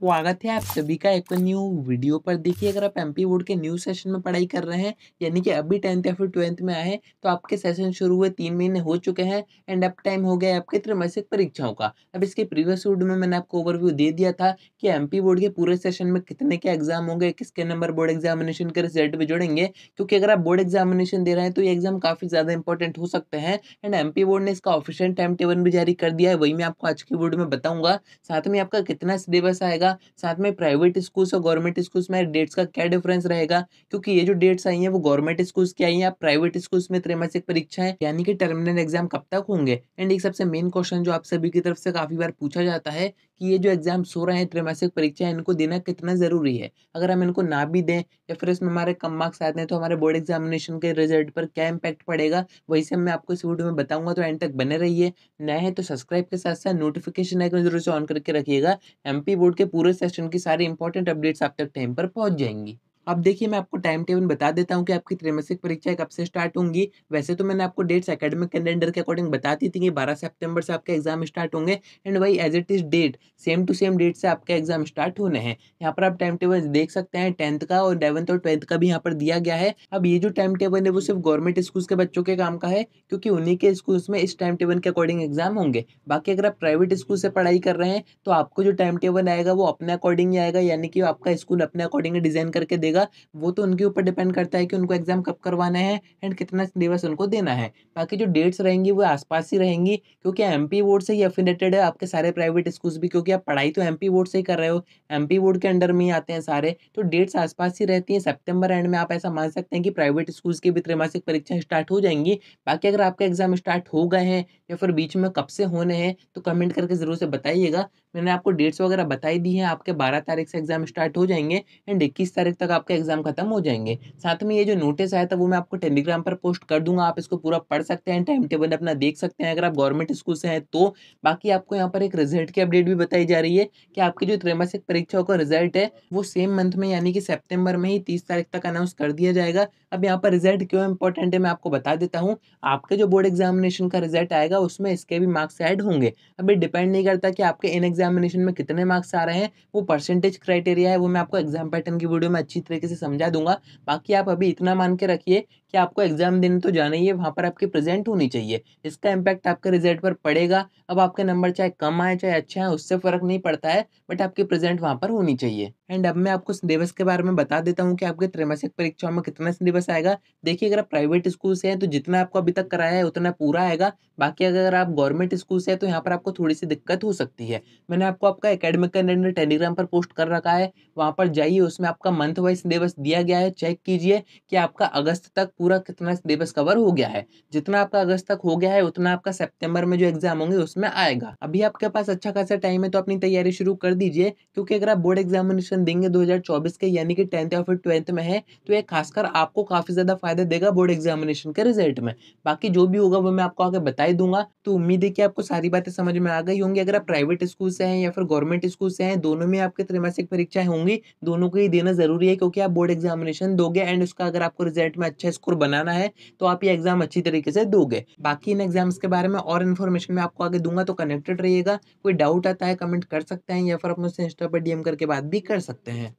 स्वागत है आप सभी का एक न्यू वीडियो पर। देखिए, अगर आप एमपी बोर्ड के न्यू सेशन में पढ़ाई कर रहे हैं, यानी कि अभी टेंथ या फिर ट्वेल्थ में आए हैं तो आपके सेशन शुरू हुए तीन महीने हो चुके हैं एंड अब टाइम हो गया है आपके त्रैमासिक परीक्षाओं का। अब इसके प्रीवियस वीडियो में मैंने आपको ओवरव्यू दे दिया था कि एमपी बोर्ड के पूरे सेशन में कितने के एग्ज़ाम होंगे, किसके नंबर बोर्ड एग्जामिनेशन के रिज़ल्ट भी जुड़ेंगे, क्योंकि अगर आप बोर्ड एग्जामिनेशन दे रहे हैं तो ये एग्ज़ाम काफ़ी ज़्यादा इंपॉर्टेंट हो सकते हैं एंड एमपी बोर्ड ने इसका ऑफिशियल टाइम टेबल भी जारी कर दिया है, वही मैं आपको आज की वीडियो में बताऊँगा। साथ में आपका कितना सिलेबस आएगा साथ में प्राइवेट स्कूल्स और गवर्नमेंट स्कूल्स में डेट्स का क्या डिफरेंस रहेगा? क्योंकि ये जो डेट्स आई हैं, वो गवर्नमेंट स्कूल्स की आई हैं प्राइवेट स्कूल्स में त्रैमासिक परीक्षा है, यानी कि टर्मिनल एग्ज़ाम कब तक होंगे? एंड एक सबसे मेन क्वेश्चन जो आप सभी की तरफ़ से काफ़ी बार पूछा जाता है कि ये जो एग्ज़ाम्स हो रहे हैं, त्रैमासिक परीक्षा इनको देना कितना ज़रूरी है? अगर हम इनको ना भी दें या फिर इसमें हमारे कम मार्क्स आते हैं तो हमारे बोर्ड एग्जामिनेशन के रिज़ल्ट पर क्या इम्पैक्ट पड़ेगा? वही से मैं आपको इस वीडियो में बताऊँगा तो एंड तक बने रहिए। नए हैं तो सब्सक्राइब के साथ साथ नोटिफिकेशन आइकन ज़रूर से ऑन करके रखिएगा। एमपी बोर्ड के पूरे सेशन की सारी इंपॉर्टेंट अपडेट्स आप तक टाइम पर पहुँच जाएँगी। अब देखिए, मैं आपको टाइम टेबल बता देता हूँ कि आपकी त्रैमासिक परीक्षाएँ कब से स्टार्ट होंगी। वैसे तो मैंने आपको डेट्स एकेडमिक कैलेंडर के अकॉर्डिंग बता दी थी कि 12 सितंबर से आपके एग्ज़ाम स्टार्ट होंगे एंड वही as it is date same to same date से आपके एग्ज़ाम स्टार्ट होने हैं। यहाँ पर आप टाइम टेबल देख सकते हैं टेंथ का और इलेवंथ और ट्वेल्थ का भी यहाँ पर दिया गया है। अब ये जो टाइम टेबल है, वो सिर्फ़ गवर्नमेंट स्कूल के बच्चों के काम का है, क्योंकि उन्हीं के स्कूल में इस टाइम टेबल के अकॉर्डिंग एग्ज़ाम होंगे। बाकी अगर आप प्राइवेट स्कूल से पढ़ाई कर रहे हैं तो आपको जो टाइम टेबल आएगा, वो अपने अकॉर्डिंग ही आएगा, यानी कि आपका स्कूल अपने अकॉर्डिंग डिज़ाइन करके देगा। वो तो उनके ऊपर डिपेंड करता है कि उनको एग्ज़ाम कब करवाना है एंड कितना सिलेबस उनको देना है। बाकी जो डेट्स रहेंगी, वो आसपास ही रहेंगी, क्योंकि एमपी बोर्ड से ही अफिलेटेड है आपके सारे प्राइवेट स्कूल्स भी, क्योंकि आप पढ़ाई तो एमपी बोर्ड से ही कर रहे हो। एमपी बोर्ड के अंडर में ही आते हैं सारे तो डेट्स आसपास ही रहती हैं। सेप्टेम्बर एंड में आप ऐसा मान सकते हैं कि प्राइवेट स्कूल्स की भी त्रैमासिक परीक्षा स्टार्ट हो जाएँगी। बाकी अगर आपके एग्ज़ाम स्टार्ट हो गए हैं या फिर बीच में कब से होने हैं तो कमेंट करके ज़रूर से बताइएगा। मैंने आपको डेट्स वगैरह बताई दी हैं, आपके बारह तारीख से एग्ज़ाम स्टार्ट हो जाएँगे एंड इक्कीस तारीख तक आपका एग्ज़ाम खत्म हो जाएँगे। साथ में ये जो नोटिस आया था, वो मैं आपको टेलीग्राम पर पोस्ट कर दूँगा, आप इसको पूरा पढ़ सकते हैं, टाइम टेबल अपना देख सकते हैं, अगर आप गवर्नमेंट स्कूल से हैं तो। बाकी आपको यहाँ पर एक रिज़ल्ट की अपडेट भी बताई जा रही है कि आपकी जो त्रैमासिक परीक्षाओं का रिज़ल्ट है, वो सेम मंथ में, यानी कि सेप्टेम्बर में ही तीस तारीख तक अनाउंस कर दिया जाएगा। अब यहाँ पर रिज़ल्ट क्यों इंपॉर्टेंट है, मैं आपको बता देता हूँ। आपके जो बोर्ड एग्जामिनेशन का रिज़ल्ट आएगा, उसमें इसके भी मार्क्स ऐड होंगे। अभी डिपेंड नहीं करता कि आपके इन एग्जामिनेशन में कितने मार्क्स आ रहे हैं, वो परसेंटेज क्राइटेरिया है, वो मैं आपको एग्ज़ाम पैटर्न की वीडियो में अच्छी तरीके से समझा दूँगा। बाकी आप अभी इतना मान के रखिए कि आपको एग्ज़ाम देने तो जाना ही है, वहाँ पर आपकी प्रेजेंट होनी चाहिए। इसका इम्पैक्ट आपके रिज़ल्ट पर पड़ेगा। अब आपके नंबर चाहे कम आए, चाहे अच्छे आए, उससे फ़र्क नहीं पड़ता है, बट आपकी प्रेजेंट वहाँ पर होनी चाहिए। एंड अब मैं आपको सिलेबस के बारे में बता देता हूँ कि आपके त्रैमासिक परीक्षाओं में कितना सिलेबस आएगा। देखिए, अगर आप प्राइवेट स्कूल से हैं तो जितना आपको अभी तक कराया है, उतना पूरा आएगा। बाकी अगर आप गवर्नमेंट स्कूल से हैं तो यहाँ पर आपको थोड़ी सी दिक्कत हो सकती है। मैंने आपको आपका एकेडमिक कैलेंडर टेलीग्राम पर पोस्ट कर रखा है। वहाँ पर जाइए, उसमें आपका मंथ वाइज सिलेबस दिया गया है। चेक कीजिए कि आपका अगस्त तक पूरा कितना सिलेबस कवर हो गया है। जितना आपका अगस्त तक हो गया है, उतना आपका सेप्टेम्बर में जो एग्ज़ाम होंगे, उसमें आएगा। अभी आपके पास अच्छा खासा टाइम है तो अपनी तैयारी शुरू कर दीजिए, क्योंकि अगर आप बोर्ड एग्जामिनेशन देंगे 2024 के, यानी कि टेंथ या फिर ट्वेल्थ में है तो ये खासकर आपको काफ़ी ज़्यादा फ़ायदा देगा बोर्ड एग्जामिनेशन के रिज़ल्ट में। बाकी जो भी होगा, वो मैं आपको आगे बता ही दूँगा। तो उम्मीद है कि आपको सारी बातें समझ में आ गई होंगी। अगर आप प्राइवेट स्कूल से हैं या फिर गवर्नमेंट स्कूल से हैं, दोनों में आपके त्रैमासिक परीक्षाएँ होंगी, दोनों को ही देना ज़रूरी है, क्योंकि आप बोर्ड एग्जामिनेशन दोगे एंड उसका अगर आपको रिज़ल्ट में अच्छा स्कोर बनाना है तो आप ये एग्ज़ाम अच्छी तरीके से दोगे। बाकी इन एग्ज़ाम्स के बारे में और इन्फॉर्मेशन मैं आपको आगे दूँगा तो कनेक्टेड रहिएगा। कोई डाउट आता है कमेंट कर सकते हैं या फिर आप मुझसे इंस्टा पर डीएम करके बात भी कर सकते हैं।